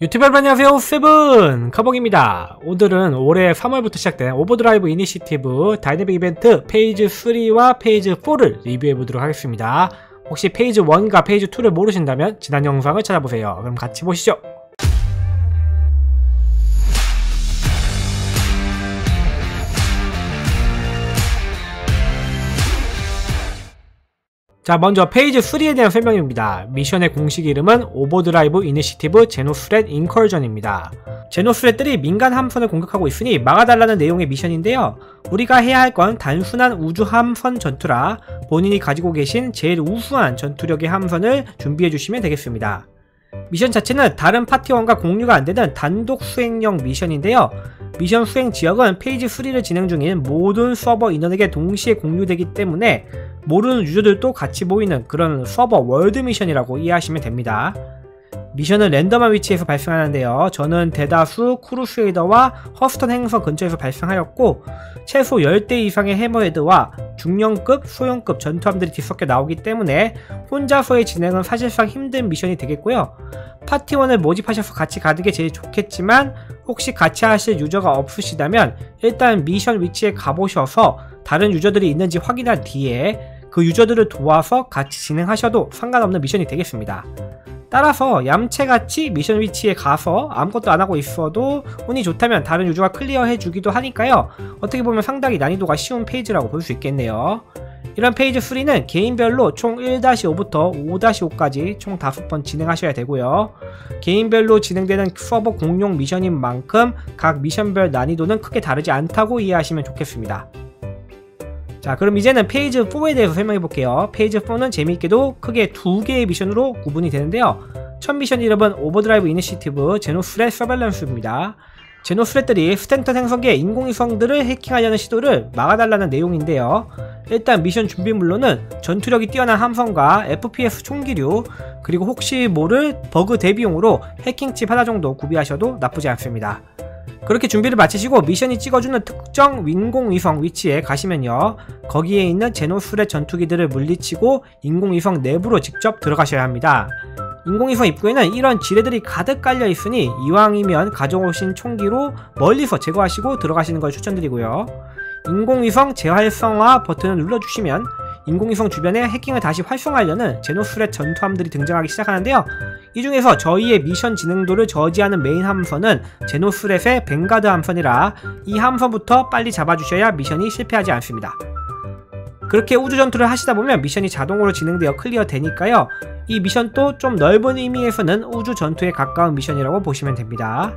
유튜브 여러분 안녕하세요 세븐. 카복입니다. 오늘은 올해 3월부터 시작된 Overdrive Initiative 다이내믹 이벤트 phase 3와 phase 4를 리뷰해 보도록 하겠습니다. 혹시 phase 1과 phase 2를 모르신다면 지난 영상을 찾아보세요. 그럼 같이 보시죠 자 먼저 phase 3에 대한 설명입니다. 미션의 공식 이름은 Overdrive Initiative XenoThreat Incursion입니다. XenoThreat들이 민간 함선을 공격하고 있으니 막아달라는 내용의 미션인데요. 우리가 해야 할 건 단순한 우주 함선 전투라 본인이 가지고 계신 제일 우수한 전투력의 함선을 준비해 주시면 되겠습니다. 미션 자체는 다른 파티원과 공유가 안되는 단독 수행형 미션인데요. 미션 수행 지역은 phase 3를 진행 중인 모든 서버 인원에게 동시에 공유되기 때문에 모르는 유저들도 같이 보이는 그런 서버 월드 미션이라고 이해하시면 됩니다. 미션은 랜덤한 위치에서 발생하는데요. 저는 대다수 Crusader와 Hurston 행성 근처에서 발생하였고 최소 10대 이상의 Hammerhead와 중형급, 소형급 전투함들이 뒤섞여 나오기 때문에 혼자서의 진행은 사실상 힘든 미션이 되겠고요. 파티원을 모집하셔서 같이 가는 게 제일 좋겠지만 혹시 같이 하실 유저가 없으시다면 일단 미션 위치에 가보셔서 다른 유저들이 있는지 확인한 뒤에 그 유저들을 도와서 같이 진행하셔도 상관없는 미션이 되겠습니다. 따라서 얌체같이 미션 위치에 가서 아무것도 안하고 있어도 운이 좋다면 다른 유저가 클리어해 주기도 하니까요. 어떻게 보면 상당히 난이도가 쉬운 phase라고 볼 수 있겠네요. 이런 phase 3는 개인별로 총 1-5부터 5-5까지 총 5번 진행하셔야 되고요. 개인별로 진행되는 서버 공용 미션인 만큼 각 미션별 난이도는 크게 다르지 않다고 이해하시면 좋겠습니다 자 그럼 이제는 phase 4에 대해서 설명해 볼게요. phase 4는 재미있게도 크게 두 개의 미션으로 구분이 되는데요. 첫 미션 이름은 Overdrive Initiative XenoThreat Surveillance입니다. XenoThreat들이 스탠턴 행성의 인공위성들을 해킹하려는 시도를 막아달라는 내용인데요. 일단 미션 준비물로는 전투력이 뛰어난 함선과 FPS 총기류 그리고 혹시 모를 버그 대비용으로 해킹칩 하나 정도 구비하셔도 나쁘지 않습니다 그렇게 준비를 마치시고 미션이 찍어주는 특정 인공위성 위치에 가시면요. 거기에 있는 XenoThreat 전투기들을 물리치고 인공위성 내부로 직접 들어가셔야 합니다. 인공위성 입구에는 이런 지뢰들이 가득 깔려 있으니 이왕이면 가져오신 총기로 멀리서 제거하시고 들어가시는 걸 추천드리고요. 인공위성 재활성화 버튼을 눌러주시면 인공위성 주변에 해킹을 다시 활성화하려는 XenoThreat 전투함들이 등장하기 시작하는데요. 이 중에서 저희의 미션 진행도를 저지하는 메인 함선은 XenoThreat의 Vanguard 함선이라 이 함선부터 빨리 잡아주셔야 미션이 실패하지 않습니다. 그렇게 우주 전투를 하시다 보면 미션이 자동으로 진행되어 클리어 되니까요. 이 미션도 좀 넓은 의미에서는 우주 전투에 가까운 미션이라고 보시면 됩니다.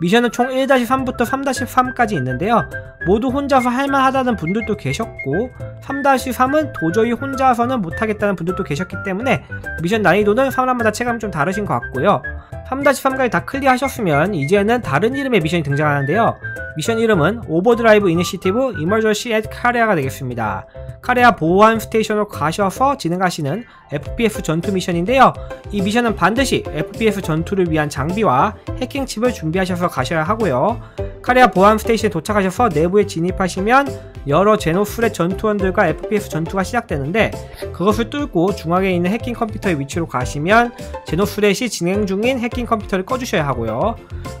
미션은 총 1-3부터 3-3까지 있는데요. 모두 혼자서 할만하다는 분들도 계셨고 3-3은 도저히 혼자서는 못하겠다는 분들도 계셨기 때문에 미션 난이도는 사람마다 체감이 좀 다르신 것 같고요. 3-3까지 다 클리어하셨으면 이제는 다른 이름의 미션이 등장하는데요. 미션 이름은 오버드라이브 이니시티브 이머저시 앳 카레아가 되겠습니다. Kareah 보안 스테이션으로 가셔서 진행하시는 FPS 전투 미션인데요. 이 미션은 반드시 FPS 전투를 위한 장비와 해킹칩을 준비하셔서 가셔야 하고요. Kareah 보안 스테이션에 도착하셔서 내부에 진입하시면 여러 XenoThreat 전투원들과 FPS 전투가 시작되는데 그것을 뚫고 중앙에 있는 해킹 컴퓨터의 위치로 가시면 XenoThreat이 진행 중인 해킹 컴퓨터를 꺼주셔야 하고요.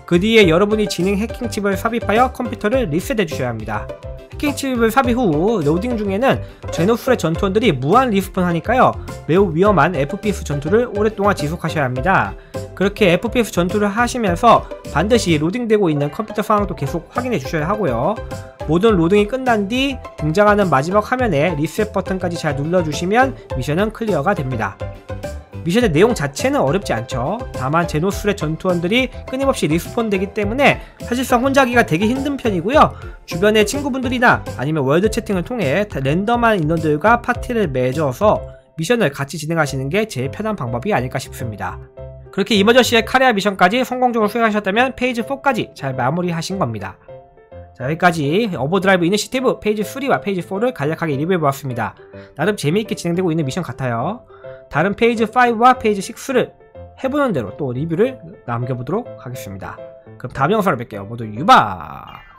그 뒤에 여러분이 진행 해킹 칩을 삽입하여 컴퓨터를 리셋해 주셔야 합니다. 해킹 칩을 삽입 후 로딩 중에는 XenoThreat 전투원들이 무한 respawn 하니까요 매우 위험한 FPS 전투를 오랫동안 지속하셔야 합니다. 그렇게 FPS 전투를 하시면서 반드시 로딩되고 있는 컴퓨터 상황도 계속 확인해 주셔야 하고요. 모든 로딩이 끝난 뒤 등장하는 마지막 화면에 리셋 버튼까지 잘 눌러주시면 미션은 클리어가 됩니다. 미션의 내용 자체는 어렵지 않죠. 다만 XenoThreat 전투원들이 끊임없이 respawn 되기 때문에 사실상 혼자 하기가 되게 힘든 편이고요. 주변의 친구분들이나 아니면 월드 채팅을 통해 랜덤한 인원들과 파티를 맺어서 미션을 같이 진행하시는 게 제일 편한 방법이 아닐까 싶습니다. 그렇게 Emergency at Kareah 미션까지 성공적으로 수행하셨다면 phase 4까지 잘 마무리하신 겁니다. 자 여기까지 Overdrive Initiative phase 3와 phase 4를 간략하게 리뷰해보았습니다. 나름 재미있게 진행되고 있는 미션 같아요. 다음 phase 5와 phase 6를 해보는 대로 또 리뷰를 남겨보도록 하겠습니다. 그럼 다음 영상으로 뵐게요. 모두 유바!